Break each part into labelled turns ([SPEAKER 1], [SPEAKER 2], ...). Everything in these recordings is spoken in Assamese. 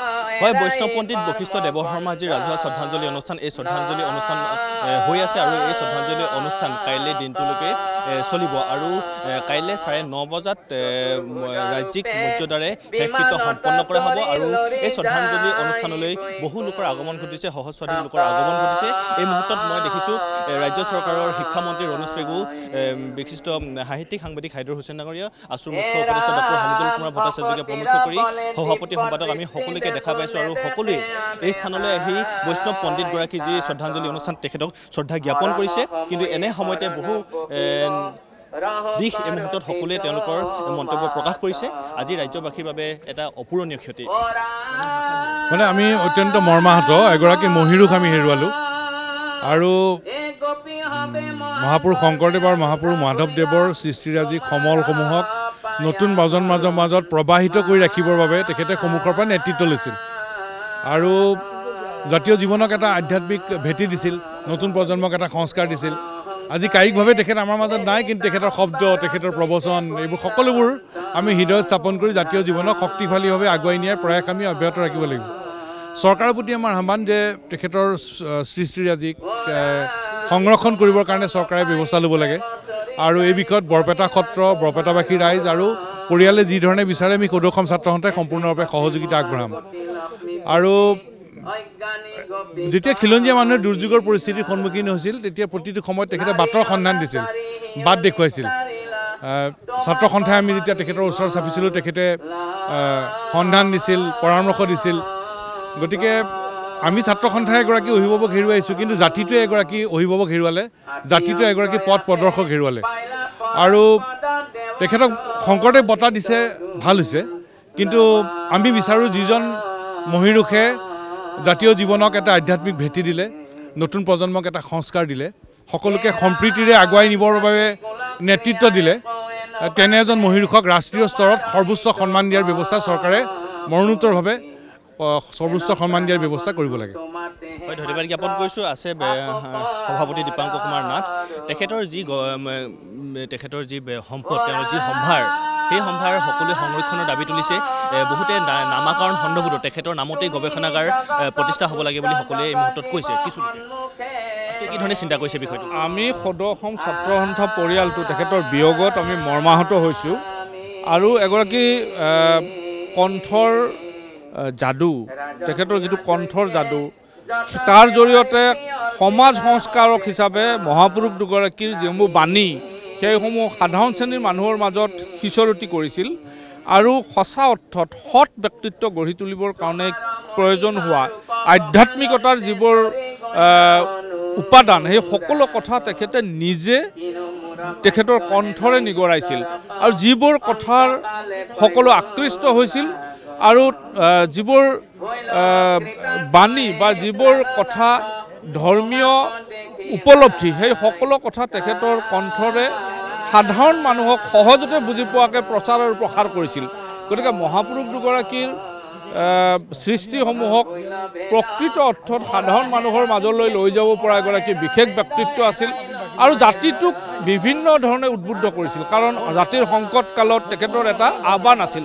[SPEAKER 1] Uh, হয় বৈষ্ণৱ পণ্ডিত বশিষ্ঠ দেৱশৰ্মাজীৰ ৰাজহুৱা শ্ৰদ্ধাঞ্জলি অনুষ্ঠান এই শ্ৰদ্ধাঞ্জলি অনুষ্ঠান হৈ আছে আৰু এই শ্ৰদ্ধাঞ্জলি অনুষ্ঠান কাইলৈ দিনটোলৈকে চলিব। আৰু কাইলৈ চাৰে ন বজাত ৰাজ্যিক মৰ্যাদাৰে শেষকৃত্য সম্পন্ন কৰা হ'ব আৰু এই শ্ৰদ্ধাঞ্জলি অনুষ্ঠানলৈ বহু লোকৰ আগমন ঘটিছে সহস্ৰাধিক লোকৰ আগমন ঘটিছে। এই মুহূৰ্তত মই দেখিছোঁ ৰাজ্য চৰকাৰৰ শিক্ষামন্ত্ৰী ৰমেশ পেগু বিশিষ্ট সাহিত্যিক সাংবাদিক হাইদৰ হুছেইন ডাঙৰীয়া আছুৰ মুখ্য উপদেষ্টা ডক্টৰ হামিদুল কুমাৰ ভট্টাচাৰ্যকে প্ৰমুখ কৰি সভাপতি সম্পাদক আমি সকলোকে দেখা পাইছোঁ। আৰু সকলোৱে এই স্থানলৈ আহি বৈষ্ণৱ পণ্ডিতগৰাকী যি শ্ৰদ্ধাঞ্জলি অনুষ্ঠান তেখেতক শ্ৰদ্ধা জ্ঞাপন কৰিছে। কিন্তু এনে সময়তে বহু দিশ এই মুহূৰ্তত সকলোৱে তেওঁলোকৰ মন্তব্য প্ৰকাশ কৰিছে। আজি ৰাজ্যবাসীৰ বাবে এটা অপূৰণীয় ক্ষতি।
[SPEAKER 2] মানে আমি অত্যন্ত মৰ্মাহত এগৰাকী মহিৰুক আমি হেৰুৱালোঁ। আৰু মহাপুৰুষ শংকৰদেৱ আৰু মহাপুৰুষ মাধৱদেৱৰ সৃষ্টিৰাজি সমলসমূহক নতুন প্ৰজন্মৰ মাজত প্ৰবাহিত কৰি ৰাখিবৰ বাবে তেখেতে সন্মুখৰ পৰা নেতৃত্ব লৈছিল। আৰু জাতীয় জীৱনক এটা আধ্যাত্মিক ভেটি দিছিল নতুন প্ৰজন্মক এটা সংস্কাৰ দিছিল। আজি কায়িকভাৱে তেখেত আমাৰ মাজত নাই কিন্তু তেখেতৰ শব্দ তেখেতৰ প্ৰবচন এইবোৰ সকলোবোৰ আমি হৃদয়ত স্থাপন কৰি জাতীয় জীৱনক শক্তিশালীভাৱে আগুৱাই নিয়াৰ প্ৰয়াস আমি অব্যাহত ৰাখিব লাগিব। চৰকাৰৰ প্ৰতি আমাৰ আহ্বান যে তেখেতৰ সৃষ্টিৰাজিক সংৰক্ষণ কৰিবৰ কাৰণে চৰকাৰে ব্যৱস্থা ল'ব লাগে। আৰু এই বিষয়ত বৰপেটা সত্ৰ বৰপেটাবাসী ৰাইজ আৰু পৰিয়ালে যি ধৰণে বিচাৰে আমি সদৌসম ছাত্ৰ সন্থাই সম্পূৰ্ণৰূপে সহযোগিতা আগবঢ়াম। আৰু যেতিয়া খিলঞ্জীয়া মানুহে দুৰ্যোগৰ পৰিস্থিতিৰ সন্মুখীন হৈছিল তেতিয়া প্ৰতিটো সময়ত তেখেতে বাটৰ সন্ধান দিছিল বাট দেখুৱাইছিল। ছাত্ৰ সন্থাই আমি যেতিয়া তেখেতৰ ওচৰত চাপিছিলোঁ তেখেতে সন্ধান দিছিল পৰামৰ্শ দিছিল। গতিকে আমি ছাত্ৰ সন্থাই এগৰাকী অভিভাৱক হেৰুৱাইছোঁ কিন্তু জাতিটোৱে এগৰাকী অভিভাৱক হেৰুৱালে। জাতিটোৱে এগৰাকী পথ প্ৰদৰ্শক হেৰুৱালে। আৰু তেখেতক শংকৰদেৱ বঁটা দিছে ভাল হৈছে। কিন্তু আমি বিচাৰোঁ যিজন মহিৰুষে জাতীয় জীৱনক এটা আধ্যাত্মিক ভেটি দিলে নতুন প্ৰজন্মক এটা সংস্কাৰ দিলে সকলোকে সম্প্ৰীতিৰে আগুৱাই নিবৰ বাবে নেতৃত্ব দিলে। তেনে এজন মহিৰুষক ৰাষ্ট্ৰীয় স্তৰত সৰ্বোচ্চ সন্মান দিয়াৰ ব্যৱস্থা চৰকাৰে মৰণোত্তৰভাৱে সৰ্বোচ্চ সন্মান দিয়াৰ ব্যৱস্থা কৰিব লাগে।
[SPEAKER 1] হয় ধন্যবাদ জ্ঞাপন কৰিছোঁ। আছে সভাপতি দীপাংক কুমাৰ নাথ। তেখেতৰ যি তেখেতৰ যি সম্পদ তেওঁৰ যি সম্ভাৰ সেই সম্ভাৰ সকলোৱে সংৰক্ষণৰ দাবী তুলিছে। বহুতে নামাকৰণ সন্দৰ্ভতো তেখেতৰ নামতেই গৱেষণাগাৰ প্ৰতিষ্ঠা হ'ব লাগে বুলি সকলোৱে এই মুহূৰ্তত কৈছে। কিছু কি ধৰণে চিন্তা কৰিছে বিষয়টো?
[SPEAKER 3] আমি সদৌ অসম ছাত্ৰ সন্থা পৰিয়ালটো তেখেতৰ বিয়োগত আমি মৰ্মাহত হৈছোঁ। আৰু এগৰাকী কণ্ঠৰ যাদু তেখেতৰ যিটো কণ্ঠৰ যাদু তাৰ জৰিয়তে সমাজ সংস্কাৰক হিচাপে মহাপুৰুষ দুগৰাকীৰ যিসমূহ বাণী সেইসমূহ সাধাৰণ শ্ৰেণীৰ মানুহৰ মাজত সিঁচৰতি কৰিছিল আৰু সঁচা অৰ্থত সৎ ব্যক্তিত্ব গঢ়ি তুলিবৰ কাৰণে প্ৰয়োজন হোৱা আধ্যাত্মিকতাৰ যিবোৰ উপাদান সেই সকলো কথা তেখেতে নিজে তেখেতৰ কণ্ঠৰে নিগৰাইছিল আৰু যিবোৰ কথাৰ সকলো আকৃষ্ট হৈছিল আৰু যিবোৰ বাণী বা যিবোৰ কথা ধৰ্মীয় উপলব্ধি সেই সকলো কথা তেখেতৰ কণ্ঠৰে সাধাৰণ মানুহক সহজতে বুজি পোৱাকৈ প্ৰচাৰ আৰু প্ৰসাৰ কৰিছিল। গতিকে মহাপুৰুষ দুগৰাকীৰ সৃষ্টিসমূহক প্ৰকৃত অৰ্থত সাধাৰণ মানুহৰ মাজলৈ লৈ যাব পৰা এগৰাকী বিশেষ ব্যক্তিত্ব আছিল আৰু জাতিটোক বিভিন্ন ধৰণে উদ্বুদ্ধ কৰিছিল। কাৰণ জাতিৰ সংকট কালত তেখেতৰ এটা আহ্বান আছিল।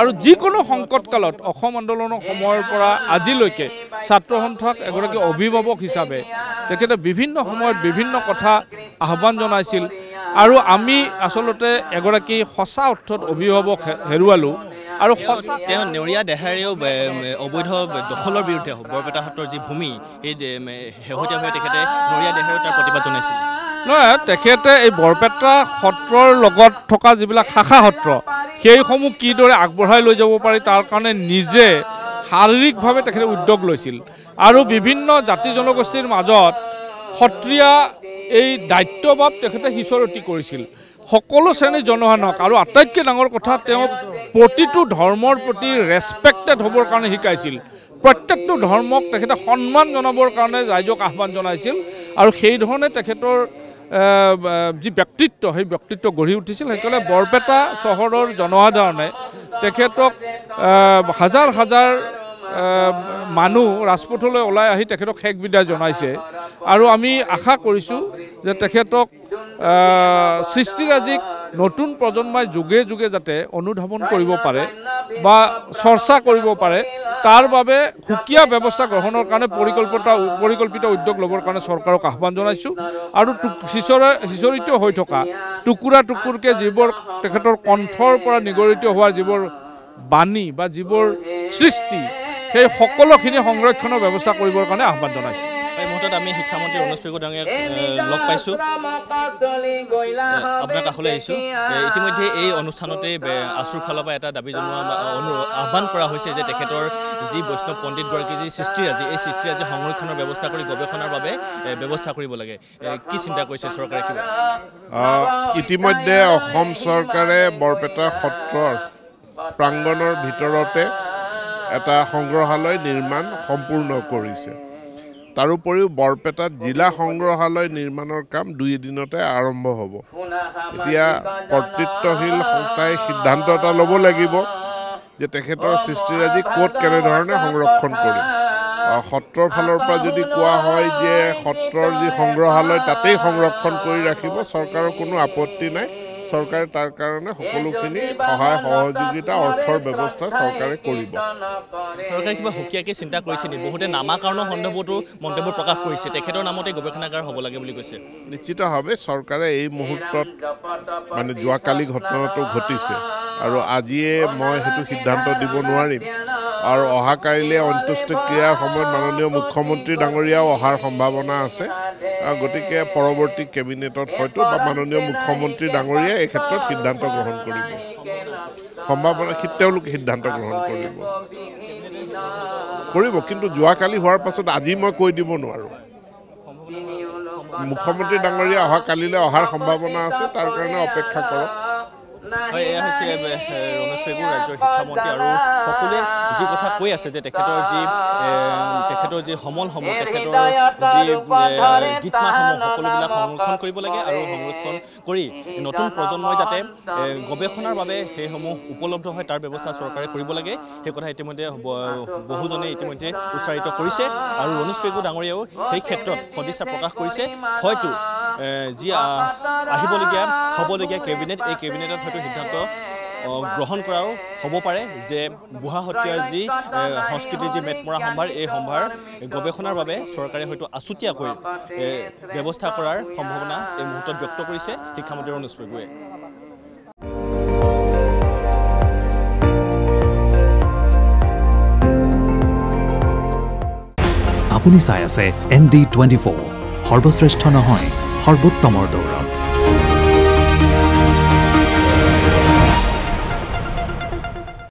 [SPEAKER 3] আৰু যিকোনো সংকট কালত অসম আন্দোলনৰ সময়ৰ পৰা আজিলৈকে ছাত্ৰ সন্থাক এগৰাকী অভিভাৱক হিচাপে তেখেতে বিভিন্ন সময়ত বিভিন্ন কথা আহ্বান জনাইছিল। আৰু আমি আচলতে এগৰাকী সঁচা অৰ্থত অভিভাৱক হেৰুৱালোঁ। আৰু সঁচা
[SPEAKER 1] তেওঁ নেওৰীয়া দেহাৰেও অবৈধ দখলৰ বিৰুদ্ধে বৰপেটা সত্ৰৰ যি ভূমি সেই শেহতীয়াভাৱে তেখেতে নেওৰীয়া দেহাৰেও তাৰ প্ৰতিবাদ জনাইছিল।
[SPEAKER 3] নহয় তেখেতে এই বৰপেটা সত্ৰৰ লগত থকা যিবিলাক শাখা সত্ৰ সেইসমূহ কিদৰে আগবঢ়াই লৈ যাব পাৰি তাৰ কাৰণে নিজে শাৰীৰিকভাৱে তেখেতে উদ্যোগ লৈছিল। আৰু বিভিন্ন জাতি জনগোষ্ঠীৰ মাজত সত্ৰীয়া এই দায়িত্বভাৱ তেখেতে সিঁচৰতি কৰিছিল। সকলো শ্ৰেণীৰ জনসাধাৰণক আৰু আটাইতকৈ ডাঙৰ কথা তেওঁ প্ৰতিটো ধৰ্মৰ প্ৰতি ৰেচপেক্টেড হ'বৰ কাৰণে শিকাইছিল। প্ৰত্যেকটো ধৰ্মক তেখেতে সন্মান জনাবৰ কাৰণে ৰাইজক আহ্বান জনাইছিল আৰু সেই ধৰণে তেখেতৰ যি ব্যক্তিত্ব সেই ব্যক্তিত্ব গঢ়ি উঠিছিল। সেইকাৰণে বৰপেটা চহৰৰ জনসাধাৰণে তেখেতক হাজাৰ হাজাৰ মানুহ ৰাজপথলৈ ওলাই আহি তেখেতক শেষ বিদায় জনাইছে। আৰু আমি আশা কৰিছোঁ যে তেখেতক সৃষ্টিৰাজিক নতুন প্ৰজন্মই যুগে যুগে যাতে অনুধাৱন কৰিব পাৰে বা চৰ্চা কৰিব পাৰে তাৰ বাবে সুকীয়া ব্যৱস্থা গ্ৰহণৰ কাৰণে পৰিকল্পিত পৰিকল্পিত উদ্যোগ ল'বৰ কাৰণে চৰকাৰক আহ্বান জনাইছোঁ। আৰু সিঁচৰে সিঁচৰিত হৈ থকা টুকুৰা টুকুৰকৈ যিবোৰ তেখেতৰ কণ্ঠৰ পৰা নিগৰিত হোৱা যিবোৰ বাণী বা যিবোৰ সৃষ্টি সেই সকলোখিনি সংৰক্ষণৰ ব্যৱস্থা কৰিবৰ কাৰণে আহ্বান জনাইছোঁ।
[SPEAKER 1] মুহূৰ্তত আমি শিক্ষামন্ত্ৰী ৰণোজ পেগু ডাঙৰীয়াক লগ পাইছোঁ। আপোনাৰ কাষলৈ আহিছোঁ। ইতিমধ্যে এই অনুষ্ঠানতে আছুৰ ফালৰ পৰা এটা দাবী জনোৱা বা আহ্বান কৰা হৈছে যে তেখেতৰ যি বৈষ্ণৱ পণ্ডিতগৰাকী যি সৃষ্টিৰাজি এই সৃষ্টিৰাজি সংৰক্ষণৰ ব্যৱস্থা কৰি গৱেষণাৰ বাবে ব্যৱস্থা কৰিব লাগে। কি চিন্তা কৰিছে চৰকাৰে কিবা?
[SPEAKER 4] ইতিমধ্যে অসম চৰকাৰে বৰপেটা সত্ৰৰ প্ৰাংগণৰ ভিতৰতে এটা সংগ্ৰহালয় নিৰ্মাণ সম্পূৰ্ণ কৰিছে। তাৰোপৰিও বৰপেটাত জিলা সংগ্ৰহালয় নিৰ্মাণৰ কাম দুই এদিনতে আৰম্ভ হ'ব। এতিয়া কৰ্তৃত্বশীল সংস্থাই সিদ্ধান্ত এটা ল'ব লাগিব যে তেখেতৰ সৃষ্টিৰাজি ক'ত কেনেধৰণে সংৰক্ষণ কৰিম। সত্ৰৰ ফালৰ পৰা যদি কোৱা হয় যে সত্ৰৰ যি সংগ্ৰহালয় তাতেই সংৰক্ষণ কৰি ৰাখিব চৰকাৰৰ কোনো আপত্তি নাই। চৰকাৰে তাৰ কাৰণে সকলোখিনি সহায় সহযোগিতা অৰ্থৰ ব্যৱস্থা চৰকাৰে কৰিব।
[SPEAKER 1] চৰকাৰে কিবা সুকীয়াকৈ চিন্তা কৰিছে নেকি বহুতে নামাকৰণৰ সন্দৰ্ভতো মন্তব্য প্ৰকাশ কৰিছে। তেখেতৰ নামতে গৱেষণাগাৰ হ'ব লাগে বুলি কৈছে।
[SPEAKER 4] নিশ্চিতভাৱে চৰকাৰে এই মুহূৰ্তত মানে যোৱাকালি ঘটনাটো ঘটিছে আৰু আজিয়ে মই সেইটো সিদ্ধান্ত দিব নোৱাৰিম। আৰু অহা কাইলৈ অন্ত্যেষ্টিক্ৰিয়াৰ সময়ত মাননীয় মুখ্যমন্ত্ৰী ডাঙৰীয়াও অহাৰ সম্ভাৱনা আছে। গতিকে পৰৱৰ্তী কেবিনেটত হয়তো বা মাননীয় মুখ্যমন্ত্ৰী ডাঙৰীয়াই এই ক্ষেত্ৰত সিদ্ধান্ত গ্ৰহণ কৰিব। সম্ভাৱনা তেওঁলোকে সিদ্ধান্ত গ্ৰহণ কৰিব। কৰিব কিন্তু যোৱাকালি হোৱাৰ পাছত আজি মই কৈ দিব নোৱাৰোঁ। মুখ্যমন্ত্ৰী ডাঙৰীয়া অহা কালিলৈ অহাৰ সম্ভাৱনা আছে তাৰ কাৰণে অপেক্ষা কৰক।
[SPEAKER 1] এয়া হৈছে এ, এ, ৰণোজ পেগু ৰাজ্যৰ শিক্ষামন্ত্ৰী আৰু সকলোৱে যি কথা কৈ আছে যে তেখেতৰ যি তেখেতৰ যি সমলসমূহ তেখেতৰ যি গীত মাতসমূহ সকলোবিলাক সংৰক্ষণ কৰিব লাগে আৰু সংৰক্ষণ কৰি নতুন প্ৰজন্মই যাতে গৱেষণাৰ বাবে সেইসমূহ উপলব্ধ হয় তাৰ ব্যৱস্থা চৰকাৰে কৰিব লাগে সেই কথা ইতিমধ্যে বহুজনে ইতিমধ্যে উচ্চাৰিত কৰিছে আৰু ৰণোজ পেগু ডাঙৰীয়াও সেই ক্ষেত্ৰত সদিচ্ছা প্ৰকাশ কৰিছে হয়তো যি আহিবলগীয়া হ'বলগীয়া কেবিনেট এই কেবিনেটত হয়তো সিদ্ধান্ত গ্ৰহণ কৰাও হ'ব পাৰে যে সত্ৰীয়াৰ যি সংস্কৃতিৰ যি মেটমৰা সম্ভাৰ এই সম্ভাৰ গৱেষণাৰ বাবে চৰকাৰে হয়তো আছুতীয়াকৈ ব্যৱস্থা কৰাৰ সম্ভাৱনা এই মুহূৰ্তত ব্যক্ত কৰিছে শিক্ষামন্ত্ৰী ৰণোজ পেগুৱে
[SPEAKER 5] আপুনি চাই আছে এন ডি টুৱেণ্টি ফ'ৰ। সৰ্বশ্ৰেষ্ঠ নহয়। সৰ্বোত্তমৰ দৌৰ